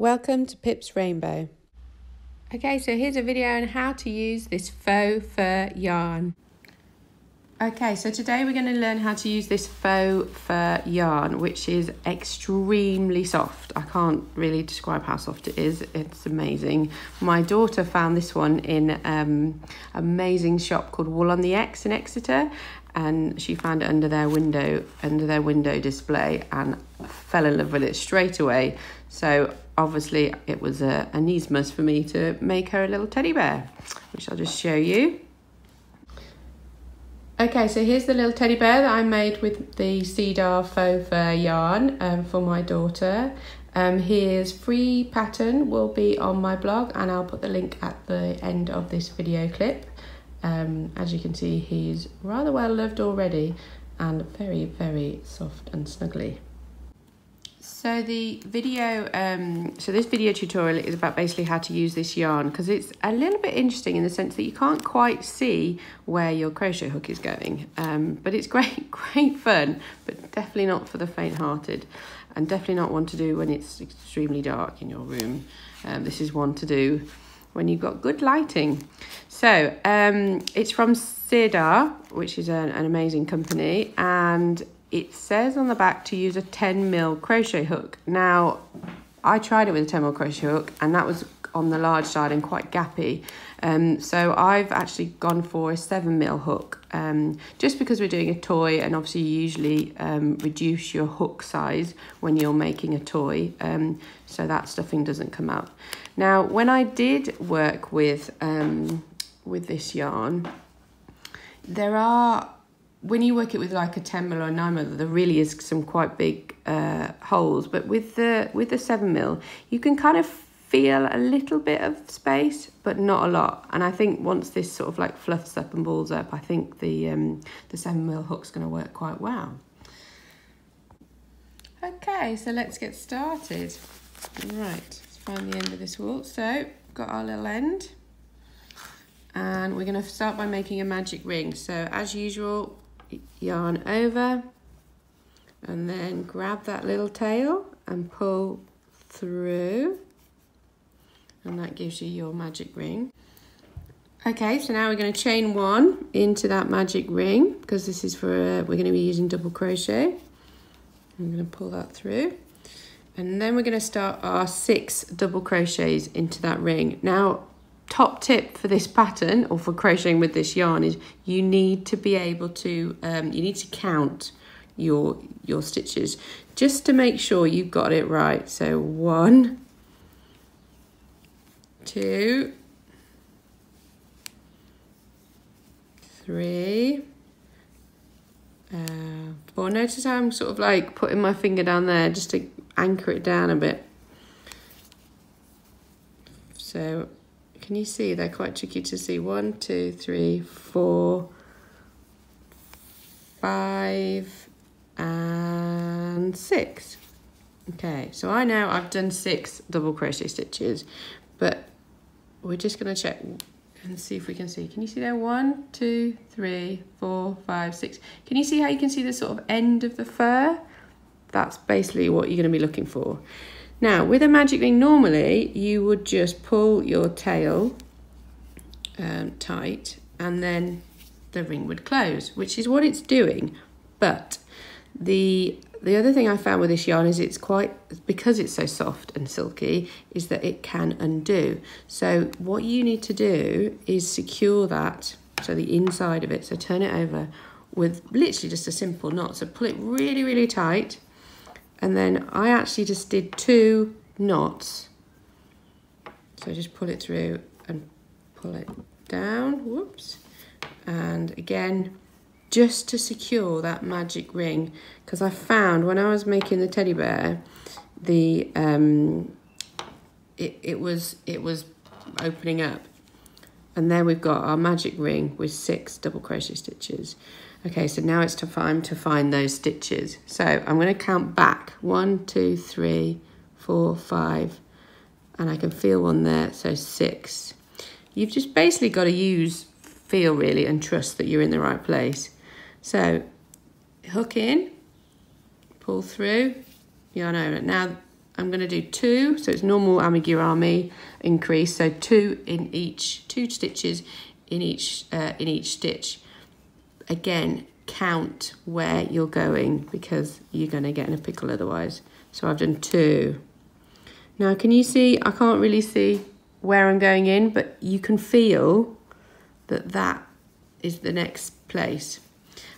Welcome to Pip's Rainbow. Okay, so here's a video on how to use this faux fur yarn. Okay, so today we're going to learn how to use this faux fur yarn, which is extremely soft. I can't really describe how soft it is. It's amazing. My daughter found this one in um, amazing shop called Wool on the Exe in Exeter, and she found it under their window, under their window display, and fell in love with it straight away. So obviously it was a, a needs must for me to make her a little teddy bear, which I'll just show you. Okay, so here's the little teddy bear that I made with the Sirdar faux fur yarn um, for my daughter. Um, his free pattern will be on my blog and I'll put the link at the end of this video clip. Um, as you can see, he's rather well loved already and very, very soft and snuggly. So the video, um, so this video tutorial is about basically how to use this yarn because it's a little bit interesting in the sense that you can't quite see where your crochet hook is going. Um, but it's great, great fun, but definitely not for the faint-hearted and definitely not one to do when it's extremely dark in your room. Um, this is one to do when you've got good lighting. So um, it's from Sirdar, which is an, an amazing company, and it says on the back to use a 10 mil crochet hook. Now, I tried it with a 10 mil crochet hook and that was on the large side and quite gappy. Um, so I've actually gone for a 7 mil hook um, just because we're doing a toy and obviously you usually um, reduce your hook size when you're making a toy um, so that stuffing doesn't come out. Now when I did work with, um, with this yarn there are when you work it with like a 10 mil or a 9 mil there really is some quite big uh, holes. But with the with the 7 mil you can kind of feel a little bit of space but not a lot. And I think once this sort of like fluffs up and balls up I think the um, the 7 mil hook's going to work quite well. Okay so let's get started. Right find the end of this wool so got our little end. And we're going to start by making a magic ring. So as usual yarn over. And then grab that little tail and pull through. And that gives you your magic ring. Okay, so now we're going to chain one into that magic ring because this is for, uh, we're going to be using double crochet. I'm going to pull that through and then we're going to start our six double crochets into that ring. Now, top tip for this pattern or for crocheting with this yarn is you need to be able to um, you need to count your your stitches just to make sure you've got it right so one two three uh, four notice I'm sort of like putting my finger down there just to anchor it down a bit so can you see? They're quite tricky to see. One, two, three, four, five, and six. Okay, so I know I've done six double crochet stitches, but we're just going to check and see if we can see. Can you see there? One, two, three, four, five, six. Can you see how you can see the sort of end of the fur? That's basically what you're going to be looking for. Now, with a magic ring, normally you would just pull your tail um, tight and then the ring would close, which is what it's doing. But the the other thing I found with this yarn is it's quite, because it's so soft and silky, is that it can undo. So what you need to do is secure that, so the inside of it, so turn it over with literally just a simple knot. So pull it really, really tight and then I actually just did two knots. So I just pull it through and pull it down whoops. And again just to secure that magic ring because I found when I was making the teddy bear the um it, it was it was opening up and there we've got our magic ring with six double crochet stitches Okay, so now it's time to find those stitches. So I'm going to count back. One, two, three, four, five, and I can feel one there, so six. You've just basically got to use feel really and trust that you're in the right place. So hook in, pull through, yarn over. Now I'm going to do two, so it's normal amigurumi increase, so two in each, two stitches in each uh, in each stitch. Again, count where you're going because you're going to get in a pickle otherwise. So I've done two. Now, can you see? I can't really see where I'm going in, but you can feel that that is the next place.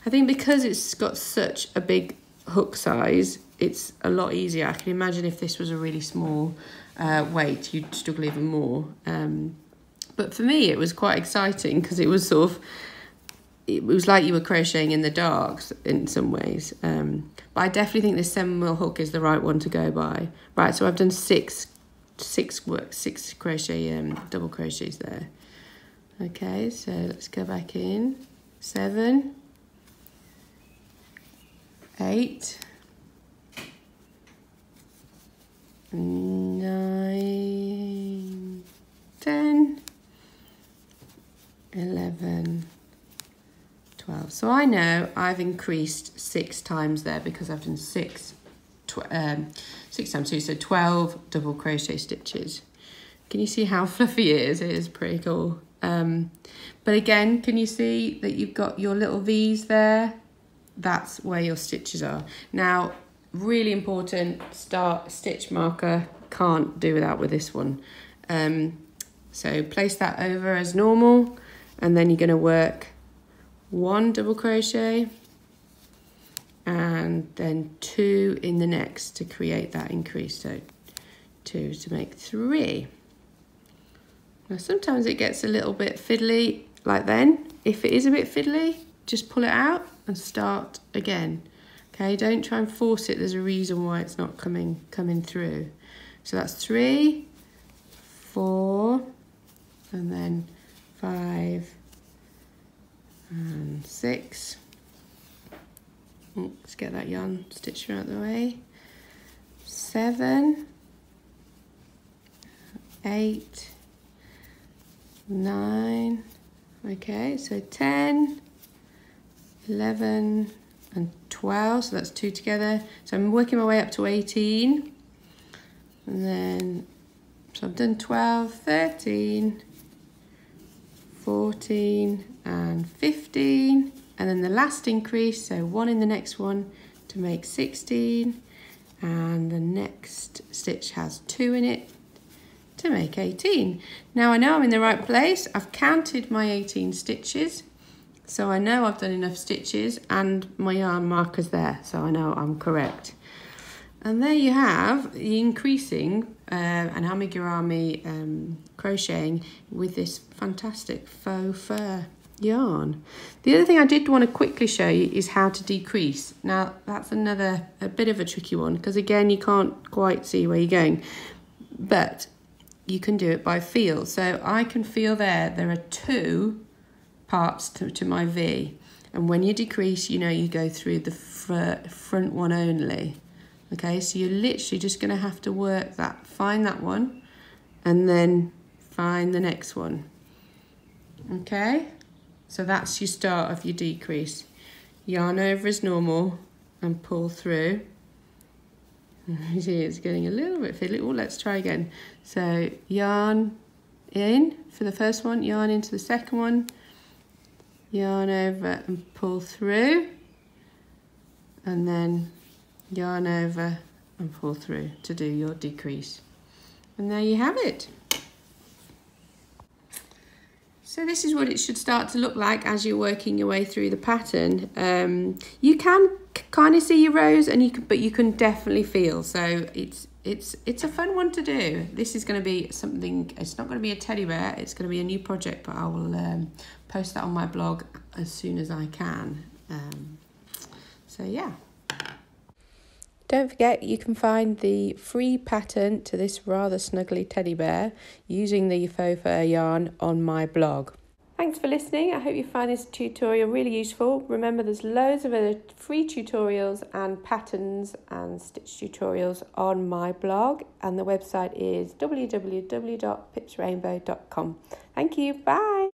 I think because it's got such a big hook size, it's a lot easier. I can imagine if this was a really small uh, weight, you'd struggle even more. Um, but for me, it was quite exciting because it was sort of, it was like you were crocheting in the dark in some ways. Um, but I definitely think this seven mil hook is the right one to go by. Right, so I've done six, six work, six crochet, um, double crochets there. Okay, so let's go back in. Seven, eight, nine, ten, eleven, twelve. So I know I've increased six times there because I've done six, um, six times two, so 12 double crochet stitches. Can you see how fluffy it is? It is pretty cool. Um, but again, can you see that you've got your little V's there? That's where your stitches are. Now, really important start stitch marker can't do without with this one. Um, so place that over as normal and then you're going to work one double crochet and then two in the next to create that increase. So two to make three. Now sometimes it gets a little bit fiddly like then. If it is a bit fiddly just pull it out and start again Okay, don't try and force it. There's a reason why it's not coming coming through. So that's three, four, and then five, and six. let's get that yarn stitch out the way. Seven, eight, nine, okay, so 10, 11, and 12, so that's two together. So I'm working my way up to 18. And then, so I've done 12, 13, 14, and 15. And then the last increase, so one in the next one to make 16. And the next stitch has two in it to make 18. Now I know I'm in the right place. I've counted my 18 stitches. So I know I've done enough stitches and my yarn marker's there, so I know I'm correct. And there you have the increasing uh, an amigurumi um, crocheting with this fantastic faux fur yarn. The other thing I did want to quickly show you is how to decrease. Now that's another a bit of a tricky one because again you can't quite see where you're going, but you can do it by feel. So I can feel there there are two parts to, to my V. And when you decrease, you know you go through the fr front one only. Okay, so you're literally just going to have to work that, find that one, and then find the next one. Okay, so that's your start of your decrease. Yarn over as normal and pull through. You see it's getting a little bit fiddly. Oh, let's try again. So yarn in for the first one, yarn into the second one, yarn over and pull through. And then yarn over and pull through to do your decrease. And there you have it. So this is what it should start to look like as you're working your way through the pattern. Um, you can kind of see your rows and you can but you can definitely feel. So it's it's it's a fun one to do. This is going to be something, it's not going to be a teddy bear, it's going to be a new project, but I will um, post that on my blog as soon as I can. Um, so yeah. Don't forget you can find the free pattern to this rather snuggly teddy bear using the faux fur yarn on my blog. Thanks for listening. I hope you find this tutorial really useful. Remember there's loads of other free tutorials and patterns and stitch tutorials on my blog and the website is www.pipsrainbow.com. Thank you. Bye.